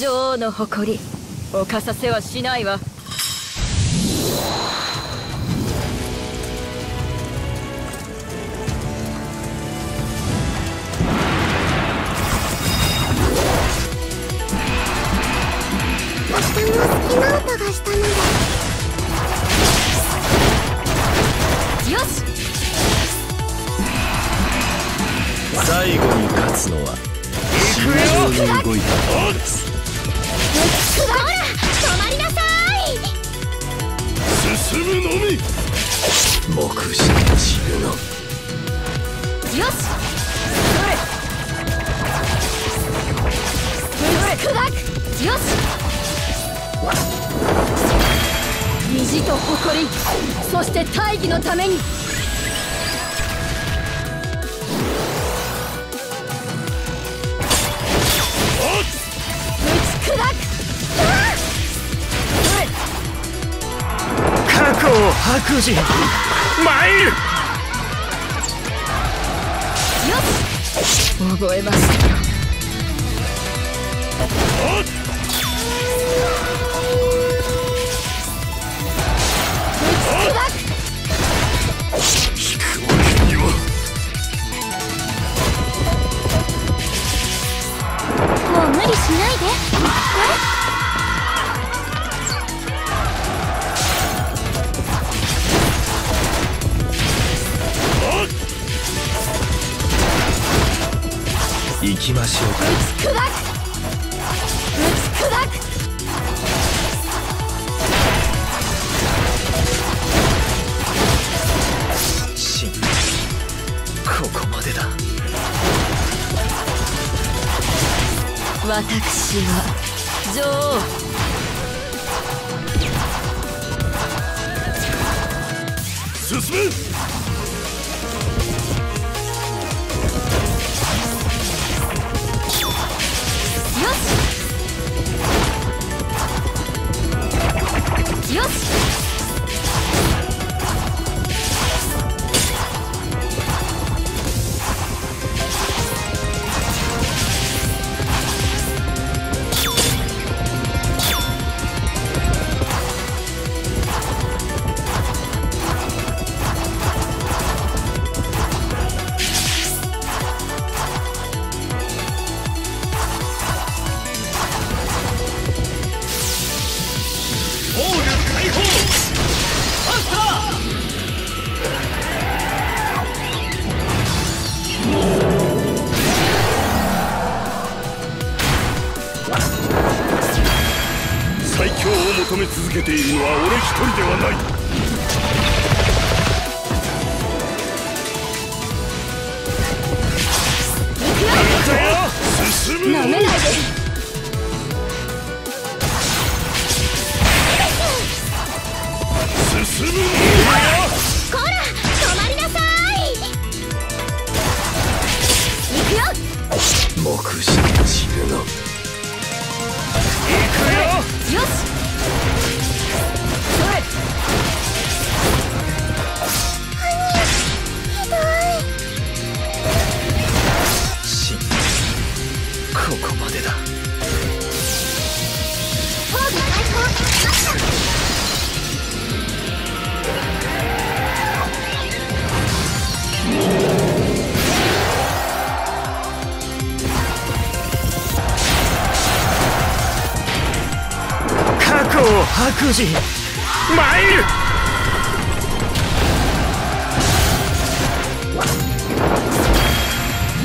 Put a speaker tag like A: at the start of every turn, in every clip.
A: 女王の誇り。犯させはしないわ。
B: 最後に勝つのはに動いた方です進むのみ目視散るの
A: よし。それ砕くよし。意地と誇りそし。て大義のために
B: 白人参る。
A: よし。覚えました
B: 行きましょう。か打ち
A: 砕く打ち砕く
B: 真ここまでだ
A: 私は女王
B: 進め最強を求め続けているのは俺一人ではない。進む
A: なめないで。
C: よ。
B: 目視散るの行くよ。
A: よし
B: 白磁参る。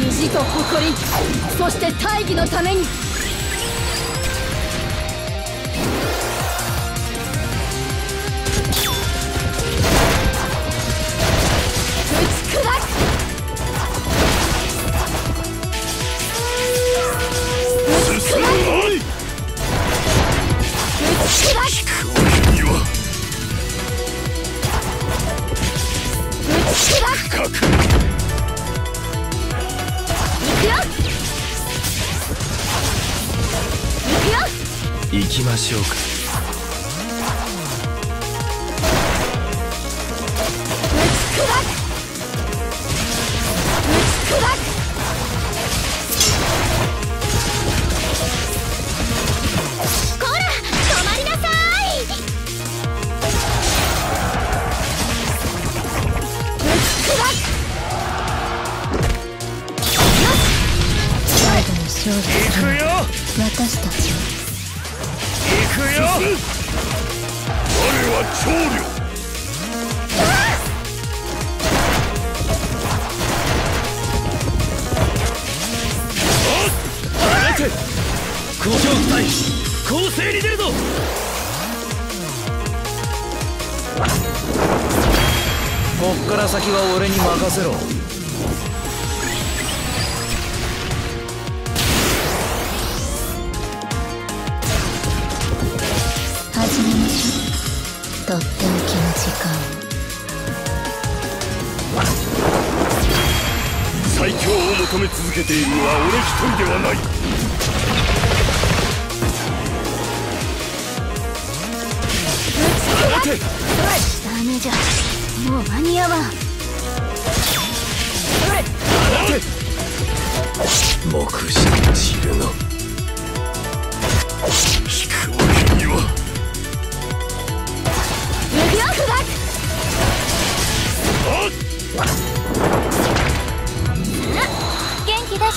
A: 意地と誇りそして大義のために。
B: 行きましょうか。
D: は長領。
B: 待て故郷二人攻勢に出るぞ！こっから先は俺に任せろ。
D: 求め続けているのは俺一人ではない。
B: 待て。
C: ダメじゃ。もう間に合わん。
B: 待て。目視散るの。
D: 引くわけには。
A: 指輪不学
C: 元気出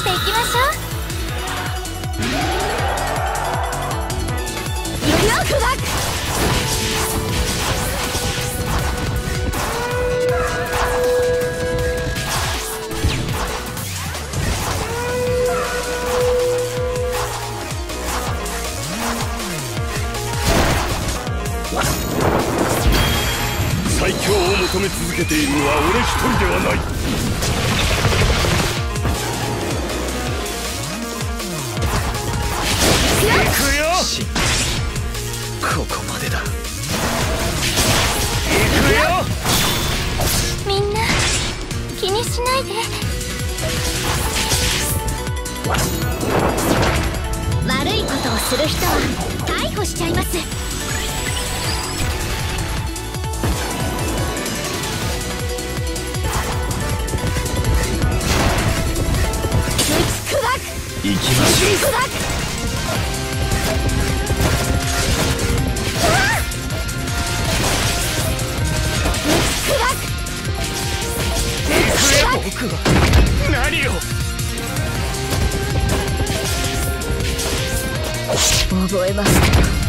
C: していきましょ
A: 指輪不学する人は逮捕しちゃいます。
B: 行きましょう。
A: 覚えます。た